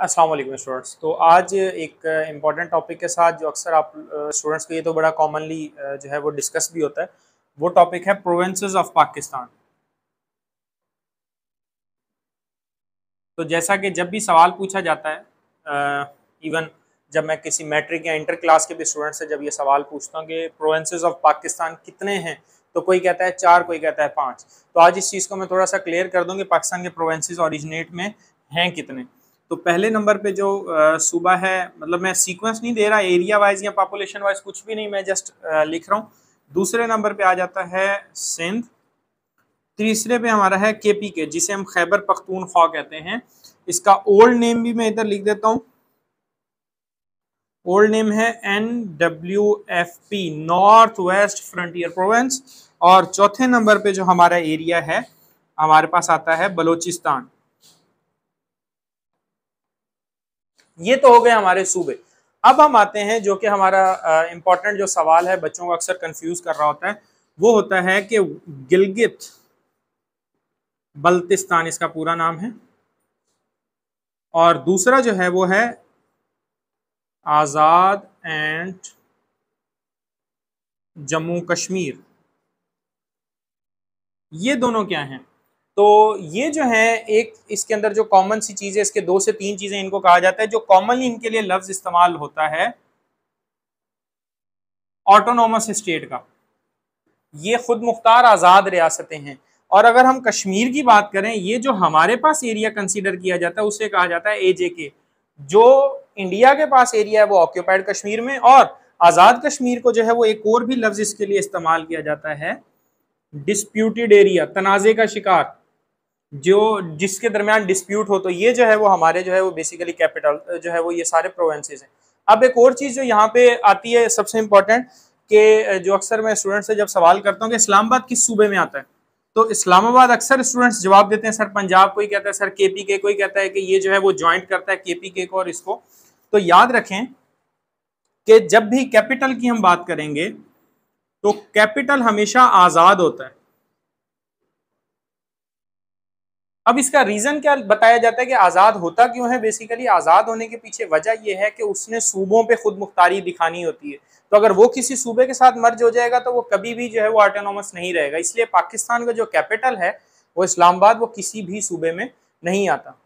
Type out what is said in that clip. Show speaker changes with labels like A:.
A: वालेकुम स्टूडेंट्स तो आज एक इंपॉर्टेंट टॉपिक के साथ जो अक्सर आप स्टूडेंट्स को ये तो बड़ा कॉमनली जो है वो डिस्कस भी होता है, वो टॉपिक है प्रोविंसेस ऑफ़ पाकिस्तान तो जैसा कि जब भी सवाल पूछा जाता है इवन जब मैं किसी मैट्रिक या इंटर क्लास के भी स्टूडेंट से जब ये सवाल पूछता हूँ कि प्रोविंसेस ऑफ़ पाकिस्तान कितने हैं तो कोई कहता है चार, कोई कहता है पाँच. तो आज इस चीज़ को मैं थोड़ा सा क्लियर कर दूँ कि पाकिस्तान के प्रोवेंसेस ऑरिजिनेट में हैं कितने. तो पहले नंबर पे जो सूबा है मतलब मैं सीक्वेंस नहीं दे रहा एरिया वाइज या पॉपुलेशन वाइज कुछ भी नहीं, मैं जस्ट लिख रहा हूँ। दूसरे नंबर पे आ जाता है सिंध। तीसरे पे हमारा है के पी के, जिसे हम खैबर पख्तून खा कहते हैं। इसका ओल्ड नेम भी मैं इधर लिख देता हूँ। ओल्ड नेम है N W F P north west frontier province और चौथे नंबर पे जो हमारा एरिया है, हमारे पास आता है बलोचिस्तान। ये तो हो गए हमारे सूबे। अब हम आते हैं जो कि हमारा इंपॉर्टेंट जो सवाल है, बच्चों को अक्सर कंफ्यूज कर रहा होता है, वो होता है कि गिलगित बल्तिस्तान इसका पूरा नाम है। और दूसरा जो है वो है आज़ाद एंड जम्मू कश्मीर। ये दोनों क्या हैं? तो ये जो है, एक इसके अंदर जो कॉमन सी चीज़ है इसके दो से तीन चीज़ें इनको कहा जाता है, जो कॉमनली इनके लिए लफ्ज़ इस्तेमाल होता है ऑटोनोमस स्टेट का। ये खुद मुख्तार आज़ाद रियासतें हैं। और अगर हम कश्मीर की बात करें, ये जो हमारे पास एरिया कंसीडर किया जाता है, उसे कहा जाता है ए जे के जो इंडिया के पास एरिया है, वो ऑक्यूपाइड कश्मीर में, और आज़ाद कश्मीर को जो है, वो एक और भी लफ्ज़ इसके लिए इस्तेमाल किया जाता है डिस्प्यूटेड एरिया तनाज़े का शिकार। जो जिसके दरमियान डिस्प्यूट हो तो ये जो है वो हमारे जो है वो बेसिकली कैपिटल जो है वो ये सारे प्रोवेंसेज हैं। अब एक और चीज़ जो यहाँ पे आती है सबसे इम्पोर्टेंट कि जो अक्सर मैं स्टूडेंट से जब सवाल करता हूँ कि इस्लामाबाद किस सूबे में आता है तो इस्लामाबाद अक्सर स्टूडेंट्स जवाब देते हैं, सर, पंजाब कोई कहता है, सर के पी के कोई कहता है कि ये जो है वो ज्वाइंट करता है के पी के को और इसको। तो याद रखें कि जब भी कैपिटल की हम बात करेंगे तो कैपिटल हमेशा आज़ाद होता है। अब इसका रीजन क्या बताया जाता है कि आज़ाद होता क्यों है? बेसिकली आज़ाद होने के पीछे वजह यह है कि उसने सूबों पे खुद मुख्तारी दिखानी होती है। तो अगर वो किसी सूबे के साथ मर्ज हो जाएगा तो वो कभी भी जो है वो ऑटोनोमस नहीं रहेगा। इसलिए पाकिस्तान का जो कैपिटल है, वो इस्लामाबाद वो किसी भी सूबे में नहीं आता।